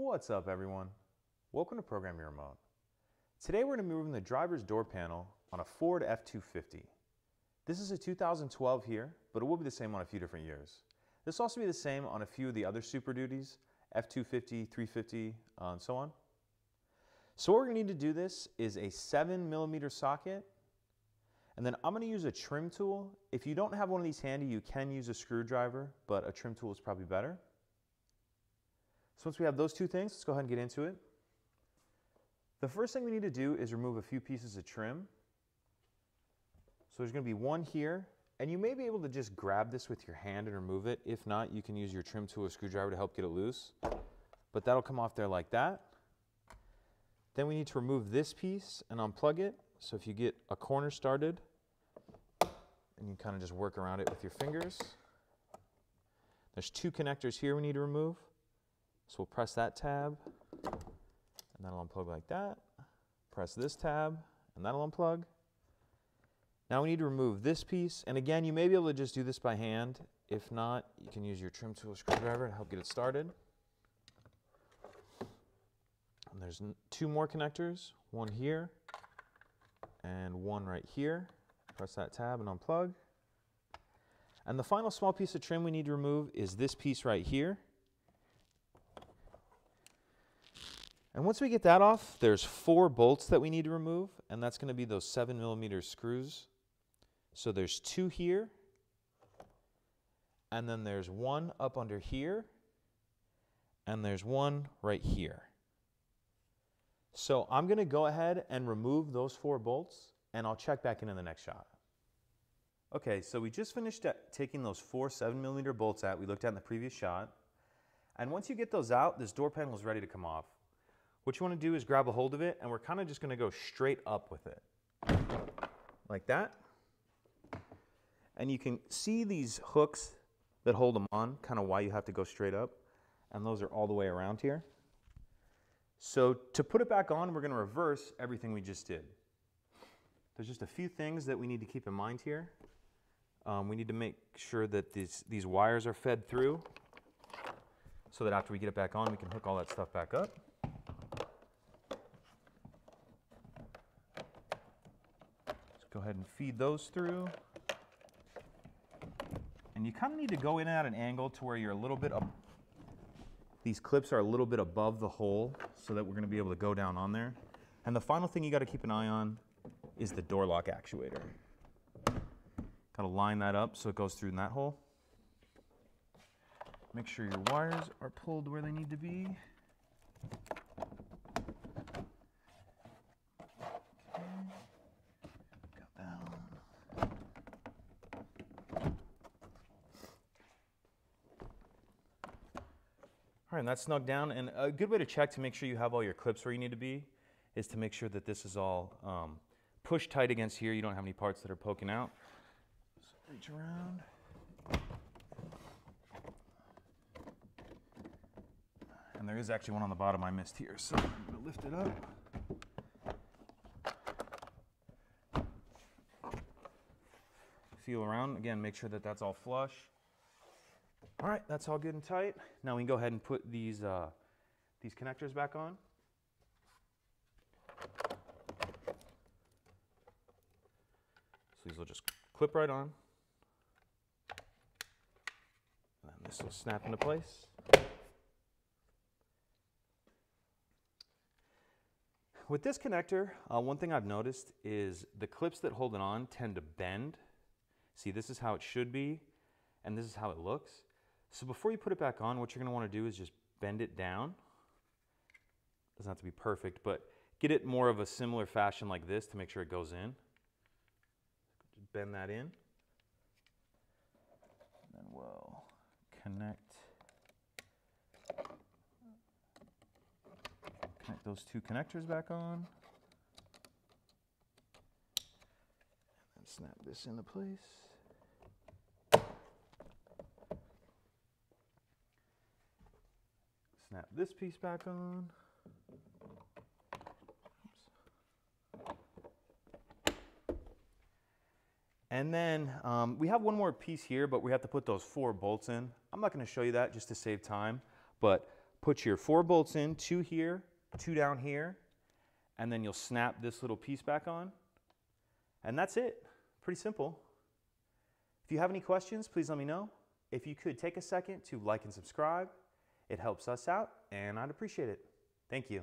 What's up everyone? Welcome to Program Your Remote. Today we're going to be moving the driver's door panel on a Ford F-250. This is a 2012 here, but it will be the same on a few different years. This will also be the same on a few of the other Super Duties, F-250, 350, uh, and so on. So what we're going to need to do this is a 7 millimeter socket, and then I'm going to use a trim tool. If you don't have one of these handy, you can use a screwdriver, but a trim tool is probably better. Once we have those two things, let's go ahead and get into it. The first thing we need to do is remove a few pieces of trim. So there's going to be one here, and you may be able to just grab this with your hand and remove it. If not, you can use your trim tool or screwdriver to help get it loose. But that'll come off there like that. Then we need to remove this piece and unplug it. So if you get a corner started, and you kind of just work around it with your fingers. There's two connectors here we need to remove. So we'll press that tab, and that'll unplug like that. Press this tab, and that'll unplug. Now we need to remove this piece, and again, you may be able to just do this by hand. If not, you can use your trim tool screwdriver to help get it started. And there's two more connectors, one here and one right here. Press that tab and unplug. And the final small piece of trim we need to remove is this piece right here. And once we get that off, there's four bolts that we need to remove, and that's going to be those seven millimeter screws. So there's two here, and then there's one up under here, and there's one right here. So I'm going to go ahead and remove those four bolts, and I'll check back in in the next shot. Okay, so we just finished uh, taking those four seven millimeter bolts out we looked at in the previous shot. And once you get those out, this door panel is ready to come off. What you want to do is grab a hold of it and we're kind of just going to go straight up with it. Like that. And you can see these hooks that hold them on, kind of why you have to go straight up. And those are all the way around here. So to put it back on, we're going to reverse everything we just did. There's just a few things that we need to keep in mind here. Um, we need to make sure that these, these wires are fed through so that after we get it back on, we can hook all that stuff back up. Go ahead and feed those through. And you kind of need to go in at an angle to where you're a little bit up. These clips are a little bit above the hole so that we're going to be able to go down on there. And the final thing you got to keep an eye on is the door lock actuator. Got to line that up so it goes through in that hole. Make sure your wires are pulled where they need to be. Right, and that's snug down. And a good way to check to make sure you have all your clips where you need to be is to make sure that this is all um, pushed tight against here. You don't have any parts that are poking out. So reach around. And there is actually one on the bottom I missed here, so I'm gonna lift it up. Feel around, again, make sure that that's all flush. All right, that's all good and tight. Now we can go ahead and put these, uh, these connectors back on. So these will just clip right on. And this will snap into place. With this connector, uh, one thing I've noticed is the clips that hold it on tend to bend. See, this is how it should be, and this is how it looks. So before you put it back on, what you're going to want to do is just bend it down. Doesn't have to be perfect, but get it more of a similar fashion like this to make sure it goes in. Bend that in. And then we'll connect connect those two connectors back on. And then snap this into place. this piece back on. And then um, we have one more piece here, but we have to put those four bolts in. I'm not gonna show you that just to save time, but put your four bolts in, two here, two down here, and then you'll snap this little piece back on. And that's it, pretty simple. If you have any questions, please let me know. If you could take a second to like and subscribe, it helps us out, and I'd appreciate it. Thank you.